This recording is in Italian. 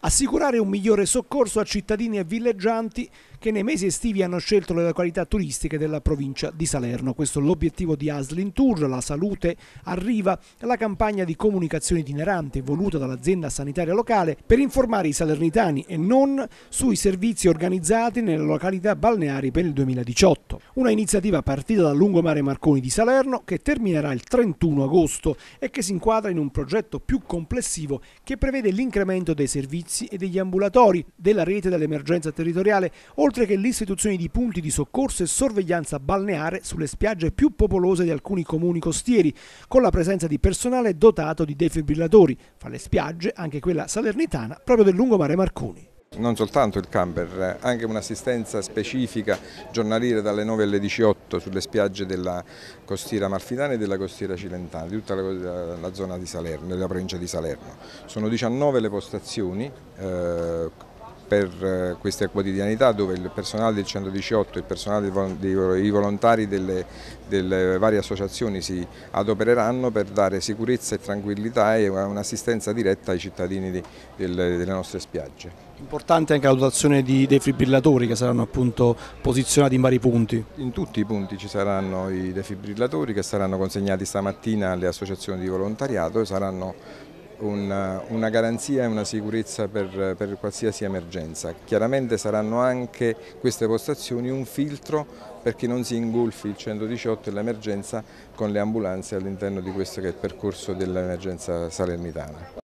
Assicurare un migliore soccorso a cittadini e villeggianti che nei mesi estivi hanno scelto le località turistiche della provincia di Salerno. Questo è l'obiettivo di Aslin Tour, la salute arriva, la campagna di comunicazione itinerante voluta dall'azienda sanitaria locale per informare i salernitani e non sui servizi organizzati nelle località balneari per il 2018. Una iniziativa partita dal lungomare Marconi di Salerno che terminerà il 31 agosto e che si inquadra in un progetto più complessivo che prevede l'incremento dei servizi e degli ambulatori della rete dell'emergenza territoriale, oltre che l'istituzione di punti di soccorso e sorveglianza balneare sulle spiagge più popolose di alcuni comuni costieri, con la presenza di personale dotato di defibrillatori, fra le spiagge anche quella salernitana proprio del lungomare Marconi. Non soltanto il camper, anche un'assistenza specifica giornaliera dalle 9 alle 18 sulle spiagge della costiera amalfitana e della costiera cilentana, di tutta la, la zona di Salerno, della provincia di Salerno. Sono 19 le postazioni eh, per eh, queste quotidianità dove il personale del 118 e il personale dei volontari delle, delle, varie associazioni si adopereranno per dare sicurezza e tranquillità e un'assistenza diretta ai cittadini di, delle, delle nostre spiagge. Importante anche la dotazione di defibrillatori che saranno appunto posizionati in vari punti. In tutti i punti ci saranno i defibrillatori che saranno consegnati stamattina alle associazioni di volontariato e saranno una, una garanzia e una sicurezza per, per qualsiasi emergenza. Chiaramente saranno anche queste postazioni un filtro perché non si ingolfi il 118 e l'emergenza con le ambulanze all'interno di questo che è il percorso dell'emergenza salernitana.